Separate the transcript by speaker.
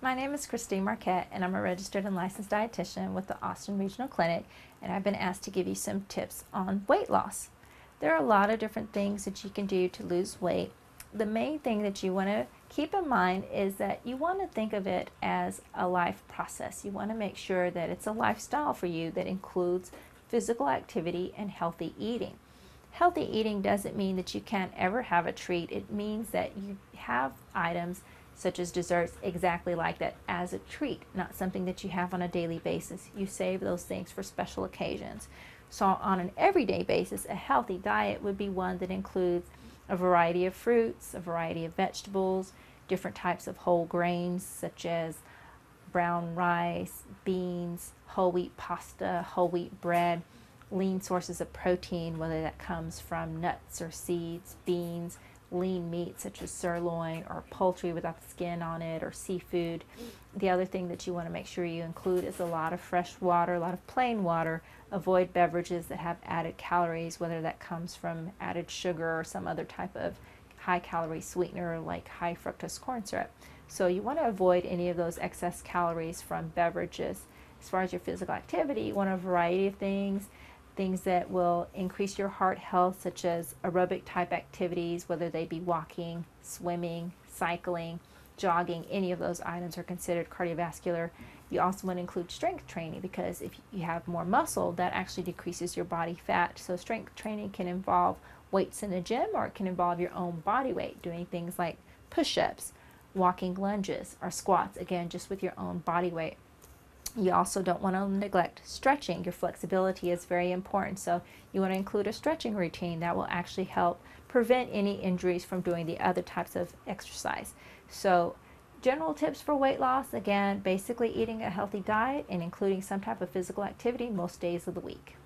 Speaker 1: My name is Christine Marquette, and I'm a registered and licensed dietitian with the Austin Regional Clinic, and I've been asked to give you some tips on weight loss. There are a lot of different things that you can do to lose weight. The main thing that you want to keep in mind is that you want to think of it as a life process. You want to make sure that it's a lifestyle for you that includes physical activity and healthy eating. Healthy eating doesn't mean that you can't ever have a treat. It means that you have items such as desserts, exactly like that as a treat, not something that you have on a daily basis. You save those things for special occasions. So, on an everyday basis, a healthy diet would be one that includes a variety of fruits, a variety of vegetables, different types of whole grains such as brown rice, beans, whole wheat pasta, whole wheat bread, lean sources of protein, whether that comes from nuts or seeds, beans, lean meat such as sirloin or poultry without the skin on it or seafood. The other thing that you want to make sure you include is a lot of fresh water, a lot of plain water. Avoid beverages that have added calories, whether that comes from added sugar or some other type of high calorie sweetener like high fructose corn syrup. So you want to avoid any of those excess calories from beverages. As far as your physical activity, you want a variety of things things that will increase your heart health, such as aerobic type activities, whether they be walking, swimming, cycling, jogging, any of those items are considered cardiovascular. You also want to include strength training because if you have more muscle, that actually decreases your body fat. So, strength training can involve weights in the gym or it can involve your own body weight, doing things like push ups, walking lunges, or squats, again, just with your own body weight. You also don't want to neglect stretching. Your flexibility is very important. So you want to include a stretching routine that will actually help prevent any injuries from doing the other types of exercise. So general tips for weight loss, again, basically eating a healthy diet and including some type of physical activity most days of the week.